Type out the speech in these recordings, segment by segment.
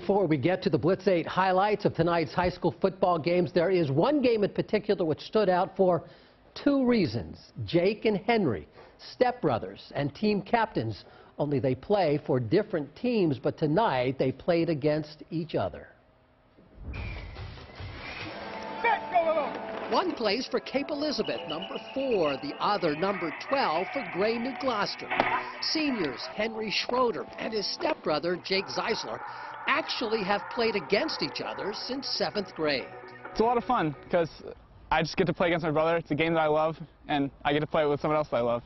Before we get to the Blitz 8 highlights of tonight's high school football games, there is one game in particular which stood out for two reasons. Jake and Henry, stepbrothers and team captains, only they play for different teams, but tonight they played against each other. One plays for Cape Elizabeth, number four. The other, number 12, for Gray New Gloucester. Seniors Henry Schroeder and his stepbrother, Jake Zeisler, actually have played against each other since seventh grade. It's a lot of fun because I just get to play against my brother. It's a game that I love, and I get to play with someone else that I love,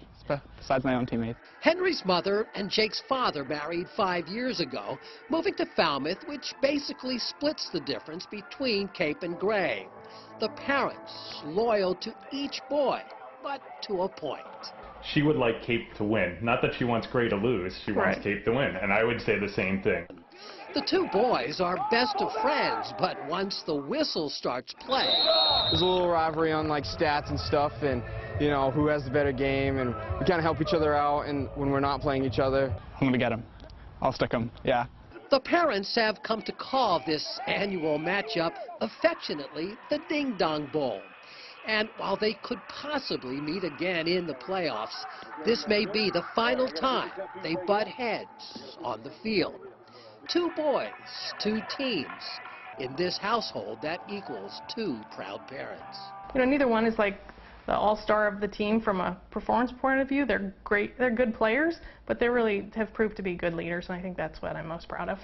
besides my own teammates. Henry's mother and Jake's father married five years ago, moving to Falmouth, which basically splits the difference between Cape and Gray. The parents loyal to each boy, but to a point. She would like Cape to win. Not that she wants Gray to lose. She wants Cape to win. And I would say the same thing. The two boys are best of friends, but once the whistle starts playing, There's a little rivalry on like stats and stuff, and you know who has the better game, and we kind of help each other out. And when we're not playing each other, I'm going to get him. I'll stick him. Yeah. the parents have come to call this annual matchup affectionately the Ding Dong Bowl. And while they could possibly meet again in the playoffs, this may be the final time they butt heads on the field. Two boys, two teams. In this household, that equals two proud parents. You know, neither one is like the all-star of the team from a performance point of view. They're great, they're good players, but they really have proved to be good leaders, and I think that's what I'm most proud of.